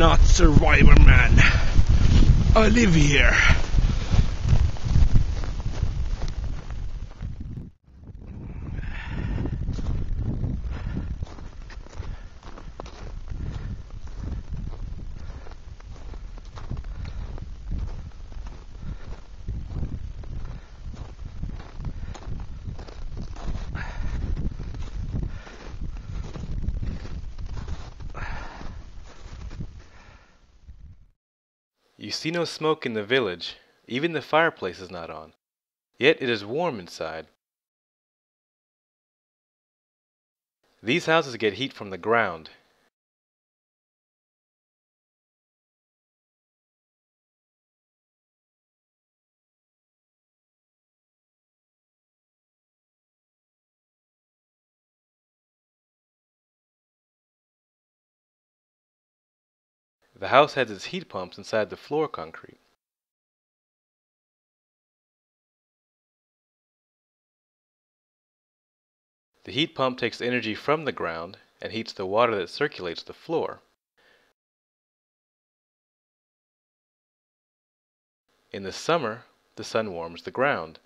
not Survivor Man. I live here. You see no smoke in the village, even the fireplace is not on. Yet it is warm inside. These houses get heat from the ground. The house has its heat pumps inside the floor concrete. The heat pump takes energy from the ground and heats the water that circulates the floor. In the summer, the sun warms the ground.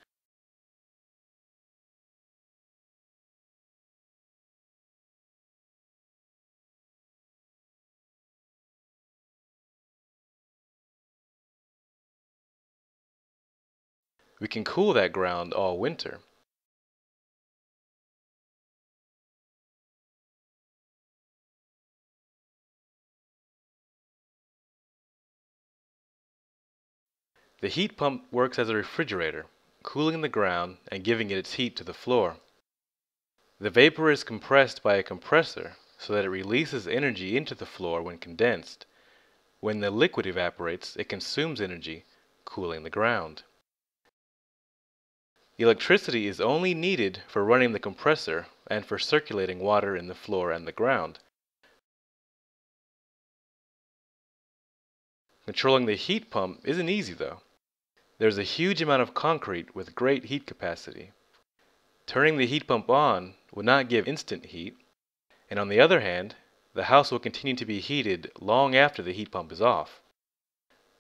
We can cool that ground all winter. The heat pump works as a refrigerator, cooling the ground and giving it its heat to the floor. The vapor is compressed by a compressor so that it releases energy into the floor when condensed. When the liquid evaporates, it consumes energy, cooling the ground. The electricity is only needed for running the compressor and for circulating water in the floor and the ground. Controlling the heat pump isn't easy though. There's a huge amount of concrete with great heat capacity. Turning the heat pump on would not give instant heat, and on the other hand, the house will continue to be heated long after the heat pump is off.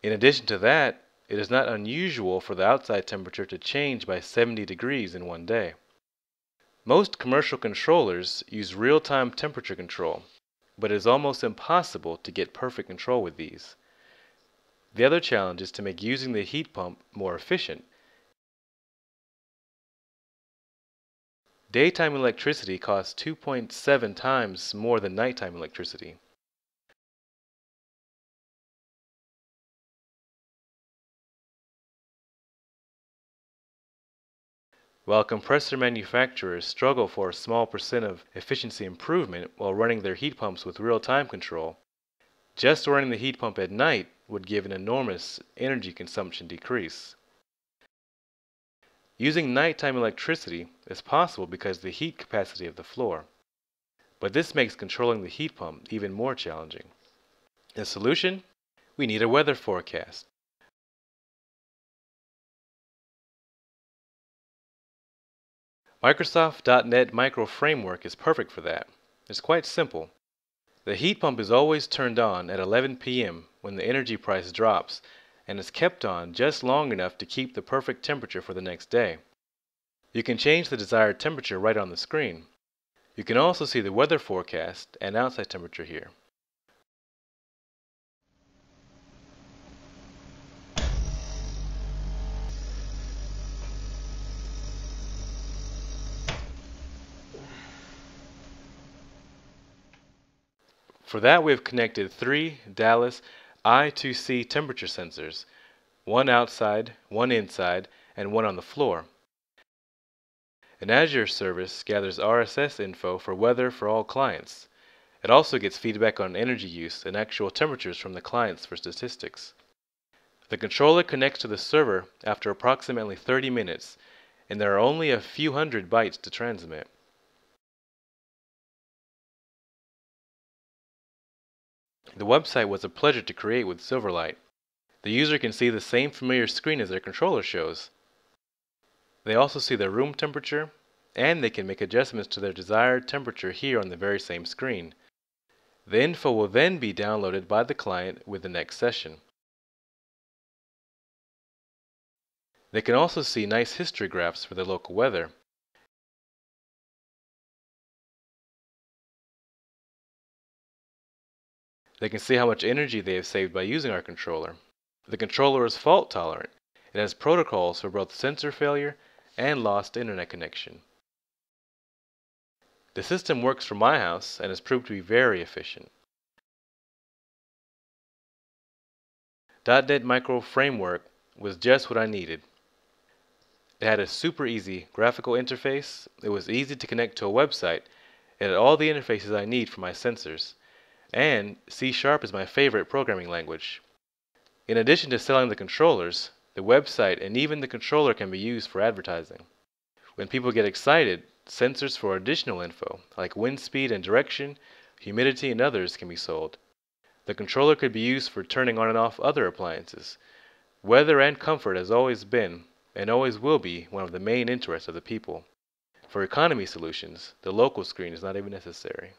In addition to that, it is not unusual for the outside temperature to change by 70 degrees in one day. Most commercial controllers use real-time temperature control, but it is almost impossible to get perfect control with these. The other challenge is to make using the heat pump more efficient. Daytime electricity costs 2.7 times more than nighttime electricity. While compressor manufacturers struggle for a small percent of efficiency improvement while running their heat pumps with real-time control, just running the heat pump at night would give an enormous energy consumption decrease. Using nighttime electricity is possible because of the heat capacity of the floor, but this makes controlling the heat pump even more challenging. The solution? We need a weather forecast. Microsoft.NET Micro Framework is perfect for that. It's quite simple. The heat pump is always turned on at 11 p.m. when the energy price drops and is kept on just long enough to keep the perfect temperature for the next day. You can change the desired temperature right on the screen. You can also see the weather forecast and outside temperature here. For that we have connected three Dallas I2C temperature sensors, one outside, one inside, and one on the floor. An Azure service gathers RSS info for weather for all clients. It also gets feedback on energy use and actual temperatures from the clients for statistics. The controller connects to the server after approximately 30 minutes, and there are only a few hundred bytes to transmit. The website was a pleasure to create with Silverlight. The user can see the same familiar screen as their controller shows. They also see their room temperature, and they can make adjustments to their desired temperature here on the very same screen. The info will then be downloaded by the client with the next session. They can also see nice history graphs for the local weather. They can see how much energy they have saved by using our controller. The controller is fault tolerant. It has protocols for both sensor failure and lost internet connection. The system works for my house and has proved to be very efficient. .NET Micro Framework was just what I needed. It had a super easy graphical interface, it was easy to connect to a website, it had all the interfaces I need for my sensors, and C Sharp is my favorite programming language. In addition to selling the controllers, the website and even the controller can be used for advertising. When people get excited, sensors for additional info, like wind speed and direction, humidity, and others, can be sold. The controller could be used for turning on and off other appliances. Weather and comfort has always been, and always will be, one of the main interests of the people. For economy solutions, the local screen is not even necessary.